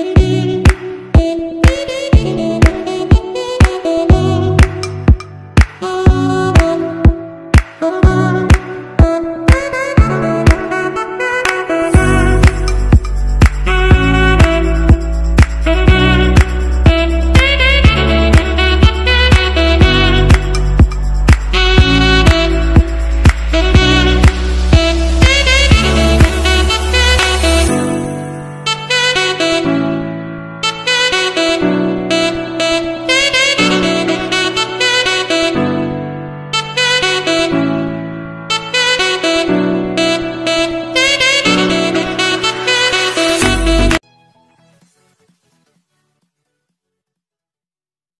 Oh,